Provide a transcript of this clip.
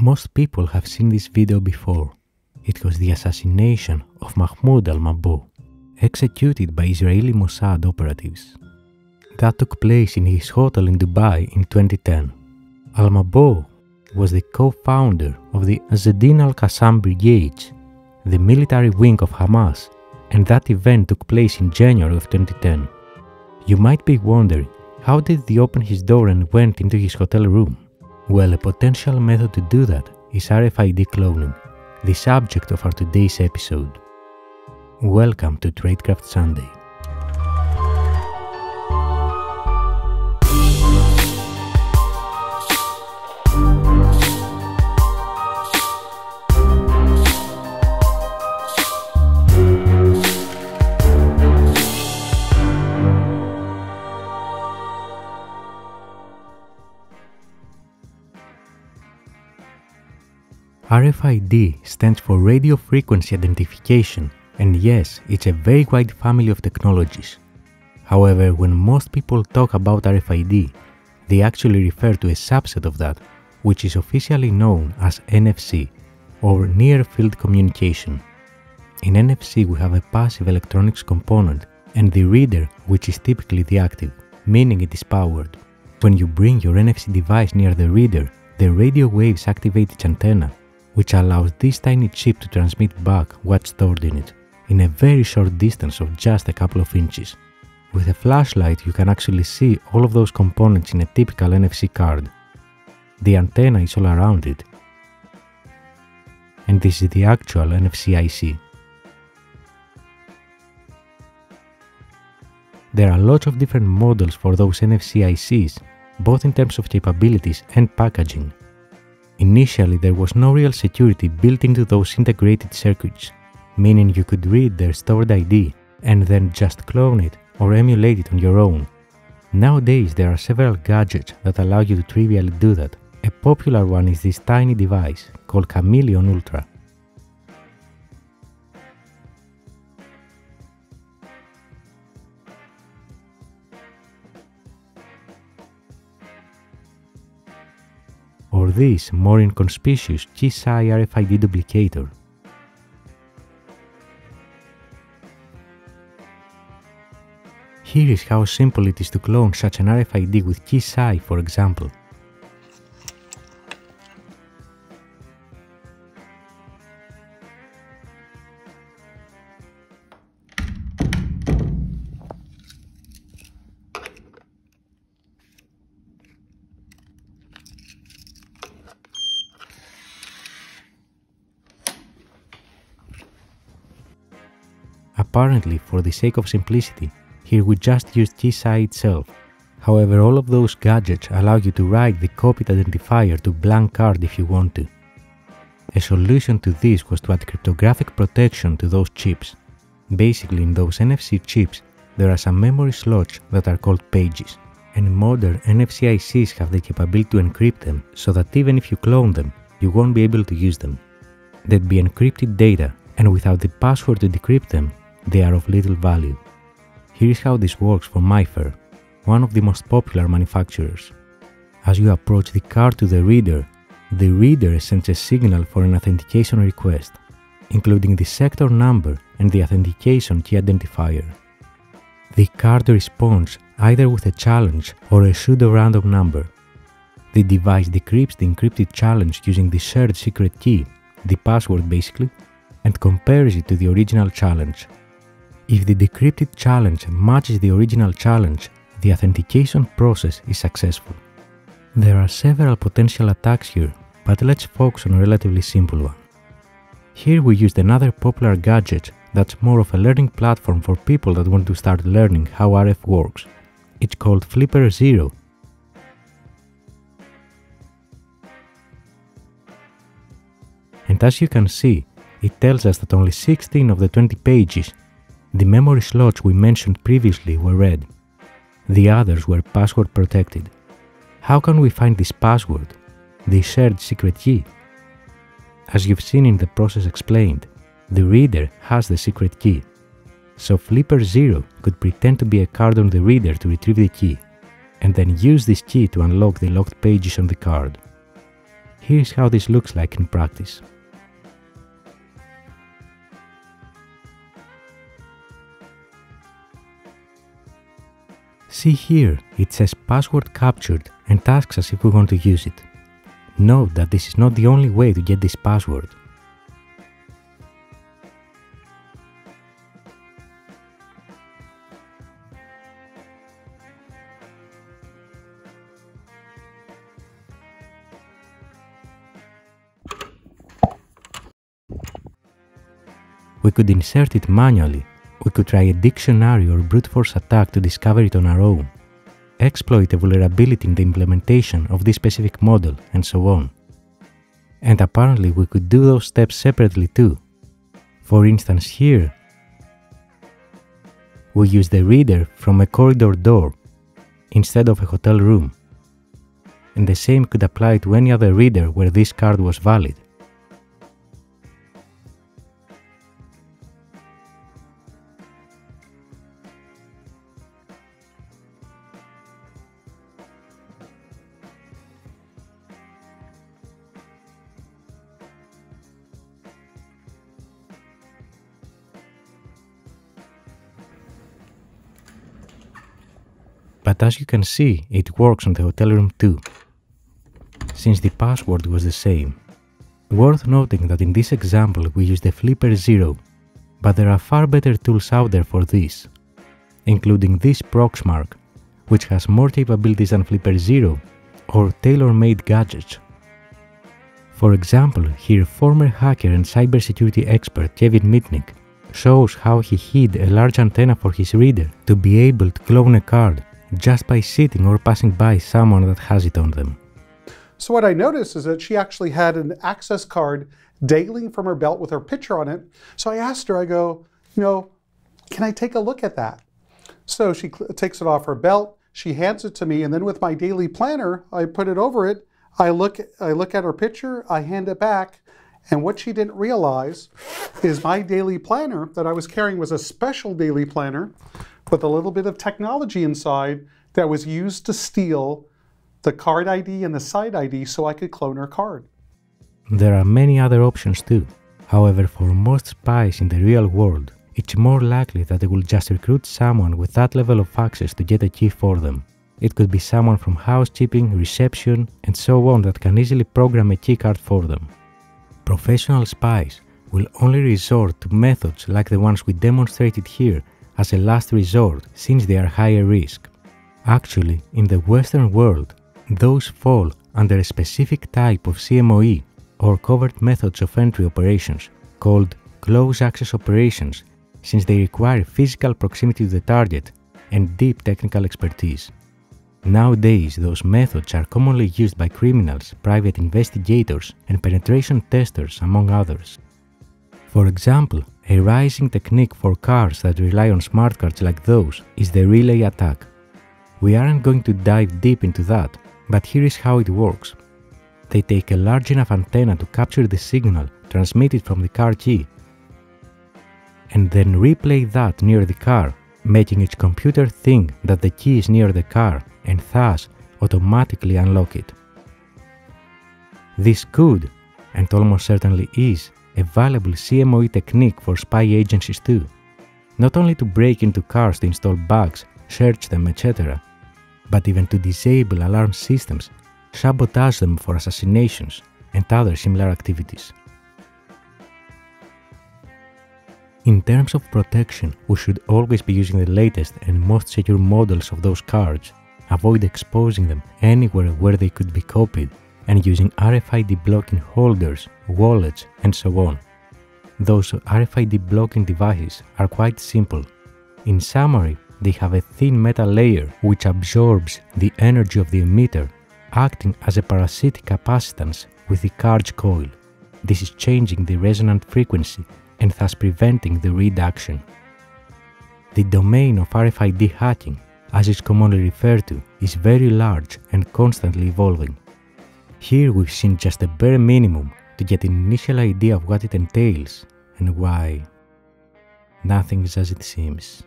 Most people have seen this video before. It was the assassination of Mahmoud al-Mabhouh, executed by Israeli Mossad operatives. That took place in his hotel in Dubai in 2010. Al-Mabhouh was the co-founder of the Azzedine al-Qassam Brigades, the military wing of Hamas, and that event took place in January of 2010. You might be wondering, how did he open his door and went into his hotel room? Well, a potential method to do that is RFID cloning, the subject of our today's episode. Welcome to Tradecraft Sunday. RFID stands for Radio Frequency Identification, and yes, it's a very wide family of technologies. However, when most people talk about RFID, they actually refer to a subset of that, which is officially known as NFC, or Near Field Communication. In NFC, we have a passive electronics component and the reader, which is typically the active, meaning it is powered. When you bring your NFC device near the reader, the radio waves activate its antenna which allows this tiny chip to transmit back what's stored in it, in a very short distance of just a couple of inches. With a flashlight you can actually see all of those components in a typical NFC card. The antenna is all around it. And this is the actual NFC IC. There are lots of different models for those NFC ICs, both in terms of capabilities and packaging. Initially, there was no real security built into those integrated circuits, meaning you could read their stored ID and then just clone it or emulate it on your own. Nowadays, there are several gadgets that allow you to trivially do that. A popular one is this tiny device called Chameleon Ultra. Or this more inconspicuous GSI RFID duplicator. Here is how simple it is to clone such an RFID with Keysy for example. Apparently, for the sake of simplicity, here we just used Keysy itself. However, all of those gadgets allow you to write the cockpit identifier to blank card if you want to. A solution to this was to add cryptographic protection to those chips. Basically, in those NFC chips, there are some memory slots that are called pages, and modern NFC ICs have the capability to encrypt them so that even if you clone them, you won't be able to use them. They'd be encrypted data, and without the password to decrypt them, they are of little value. Here is how this works for MIFARE, one of the most popular manufacturers. As you approach the card to the reader, the reader sends a signal for an authentication request, including the sector number and the authentication key identifier. The card responds either with a challenge or a pseudo-random number. The device decrypts the encrypted challenge using the shared secret key, the password basically, and compares it to the original challenge. If the decrypted challenge matches the original challenge, the authentication process is successful. There are several potential attacks here, but let's focus on a relatively simple one. Here we used another popular gadget that's more of a learning platform for people that want to start learning how RF works. It's called Flipper Zero. And as you can see, it tells us that only 16 of the 20 pages the memory slots we mentioned previously were read. The others were password protected. How can we find this password, the shared secret key? As you've seen in the process explained, the reader has the secret key. So Flipper Zero could pretend to be a card on the reader to retrieve the key, and then use this key to unlock the locked pages on the card. here's how this looks like in practice. See here, it says password captured and asks us if we want to use it. Note that this is not the only way to get this password. We could insert it manually, we could try a dictionary or brute force attack to discover it on our own, exploit a vulnerability in the implementation of this specific model, and so on. And apparently we could do those steps separately too. For instance here, we use the reader from a corridor door instead of a hotel room. And the same could apply to any other reader where this card was valid. But as you can see, it works on the hotel room too, since the password was the same. Worth noting that in this example we used the Flipper Zero, but there are far better tools out there for this, including this Proxmark, which has more capabilities than Flipper Zero, or tailor-made gadgets. For example, here former hacker and cybersecurity expert Kevin Mitnick shows how he hid a large antenna for his reader to be able to clone a card just by sitting or passing by someone that has it on them. So what I noticed is that she actually had an access card dangling from her belt with her picture on it. So I asked her, I go, you know, can I take a look at that? So she takes it off her belt, she hands it to me, and then with my daily planner, I put it over it. I look, I look at her picture, I hand it back, and what she didn't realize is my daily planner that I was carrying was a special daily planner with a little bit of technology inside that was used to steal the card ID and the site ID so I could clone her card. There are many other options too. However, for most spies in the real world, it's more likely that they will just recruit someone with that level of access to get a key for them. It could be someone from housekeeping, reception, and so on that can easily program a keycard for them. Professional spies will only resort to methods like the ones we demonstrated here as a last resort since they are higher risk. Actually, in the Western world, those fall under a specific type of CMOE or covert methods of entry operations called close access operations since they require physical proximity to the target and deep technical expertise. Nowadays, those methods are commonly used by criminals, private investigators, and penetration testers, among others. For example, a rising technique for cars that rely on smart cards like those is the relay attack. We aren't going to dive deep into that, but here is how it works. They take a large enough antenna to capture the signal transmitted from the car key and then replay that near the car, making its computer think that the key is near the car and thus automatically unlock it. This could, and almost certainly is, a valuable CMOE technique for spy agencies too. Not only to break into cars to install bugs, search them, etc., but even to disable alarm systems, sabotage them for assassinations, and other similar activities. In terms of protection, we should always be using the latest and most secure models of those cards, avoid exposing them anywhere where they could be copied and using RFID blocking holders, wallets, and so on. Those RFID blocking devices are quite simple. In summary, they have a thin metal layer which absorbs the energy of the emitter, acting as a parasitic capacitance with the charge coil. This is changing the resonant frequency and thus preventing the read action. The domain of RFID hacking, as it's commonly referred to, is very large and constantly evolving. Here we've seen just a bare minimum to get an initial idea of what it entails and why nothing is as it seems.